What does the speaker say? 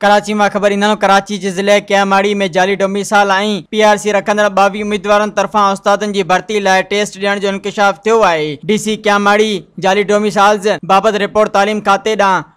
कराची मां ख़बर ई कराची जे ज़िले क्यामाड़ी में जाली ज़ालीडोमिसाल ऐं सी रखंदड़ ॿावीह उमेदवारनि तरफ़ां उस्तादनि जी भर्ती लाइ टेस्ट ॾियण जो इन्किशाफ़ु थियो आहे डी सी क्यामाड़ी ज़ालीडोमिसाल बाबति रिपोर्ट तालीम खाते ॾांहुं